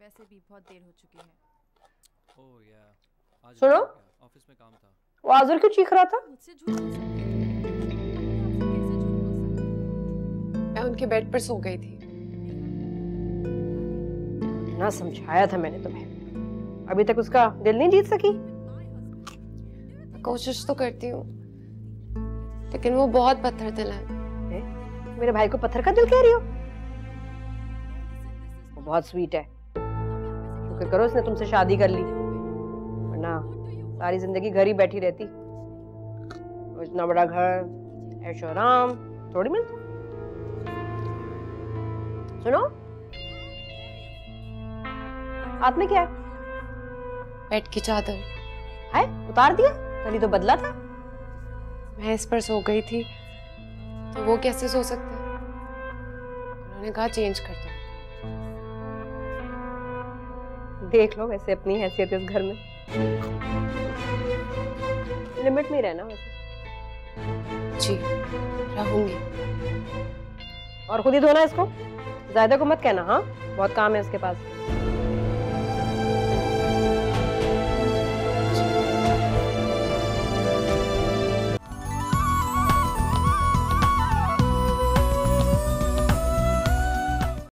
ویسے بھی بہت دیر ہو چکی ہے۔ oh, یا سنو۔ آفس میں کام تھا۔ وہ آزر کیوں چیخ رہا تھا؟ میں ان کے پر سو گئی تھی۔ نہ سمجھایا تھا میں نے تمہیں۔ ابھی تک اس کا دل نہیں جیت سکی۔ کوشش تو کرتی ہوں لیکن وہ بہت پتھر دل ہے۔ میرے بھائی کو پتھر کا دل کہہ رہی ہو؟ وہ بہت سویٹ ہے۔ فکر کرو اس نے تم سے شادی کر لی۔ ورنہ ساری زندگی گھر ہی بیٹھی رہتی۔ اتنا بڑا گھر ایش و آرام تھوڑی ملتا سنو۔ ہاتھ میں کیا ہے؟ بیڈ کی چادر۔ ہے؟ اتار دیا؟ کل تو بدلا تھا۔ میں اس پر سو گئی تھی تو وہ کیسے سو سکتا انہوں نے کہا چینج کر دو۔ دیکھ لو ویسے اپنی حیثیت اس گھر میں۔ لمٹ میں رہنا ویسے۔ جی رہوں گی۔ اور خود ہی دھونا اس کو؟ زائدہ کو مت کہنا ہاں؟ بہت کام ہے اس کے پاس۔